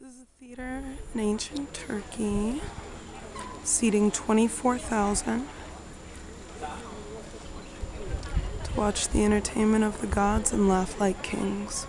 This is a theater in ancient Turkey, seating 24,000 to watch the entertainment of the gods and laugh like kings.